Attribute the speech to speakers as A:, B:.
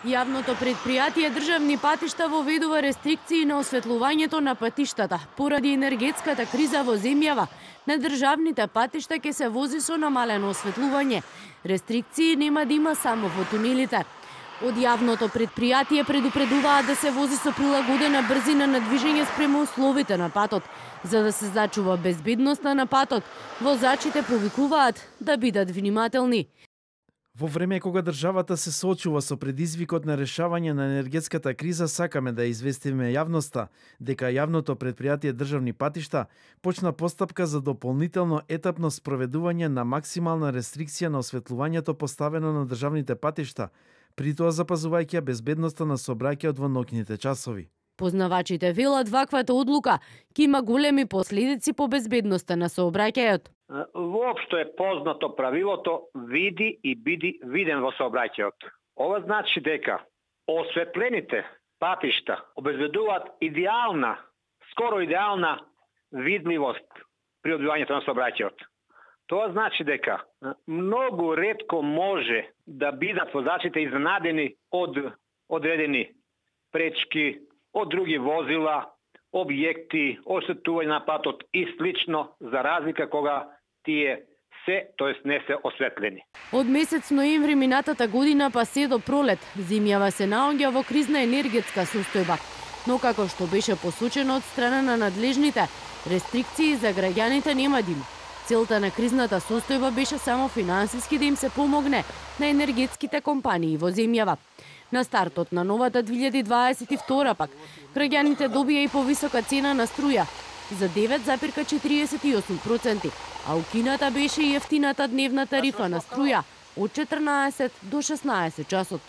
A: Јавното предпријатие Државни патишта воведува рестрикции на осветлувањето на патиштата поради енергетската криза во земјава. На државните патишта ќе се вози со намалено осветлување. Рестрикции нема да има само во тунелите. Од јавното предпријатие предупредуваат да се вози со прилагодена брзина на движење спрема условите на патот. За да се зачува безбедноста на патот, возачите повикуваат да бидат внимателни.
B: Во време кога државата се соочува со предизвикот на решавање на енергетската криза, сакаме да известиме јавноста дека јавното предпријатие државни патишта почна постапка за дополнително етапно спроведување на максимална рестрикција на осветлувањето поставено на државните патишта, при тоа запазувајќи безбедноста на собраќајот во ноќните часови.
A: Познавачите велат ваквата одлука ќе има големи последици по безбедноста на сообраќајот.
C: Воопшто е познато правилото види и биди виден во сообраќајот. Ова значи дека осветлените патишта обезбедуваат идеална, скоро идеална видливост при одбивањето на сообраќајот. Тоа значи дека многу ретко може да бидат возачите изненадени од одредени пречки, од други возила, објекти, осветување на патот и слично, за разлика кога тие се, тоест не се осветлени.
A: Од месец ноември минатата година па се до пролет, зимјава се наоѓа во кризна енергетска состојба. Но како што беше посочено од страна на надлежните, рестрикции за граѓаните нема да Целта на кризната состојба беше само финансиски да им се помогне на енергетските компании во земјава. На стартот на новата 2022 пак, граѓаните добија и повисока цена на струја за 9,48%, а у Кината беше и ефтината дневна тарифа на струја од 14 до 16 часот.